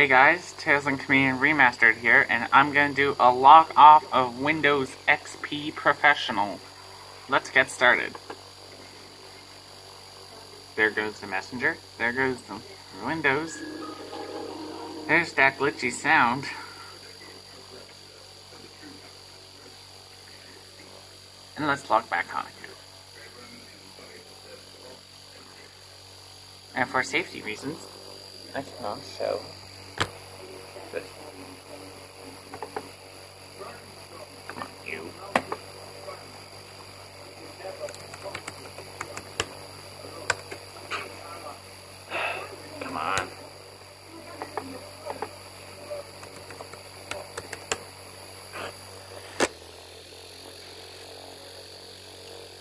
Hey guys, Tales and Comedian Remastered here, and I'm gonna do a log off of Windows XP Professional. Let's get started. There goes the messenger, there goes the Windows. There's that glitchy sound. And let's log back on again. And for safety reasons, I can show